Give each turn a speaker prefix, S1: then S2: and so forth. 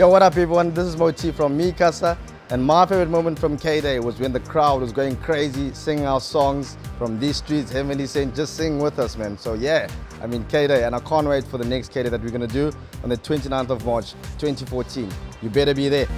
S1: Yo, what up everyone? This is Mo-T from Mi Casa. And my favorite moment from K-Day was when the crowd was going crazy, singing our songs from these streets, Heavenly Saint, just sing with us, man. So yeah, I mean K-Day, and I can't wait for the next K-Day that we're gonna do on the 29th of March, 2014. You better be there.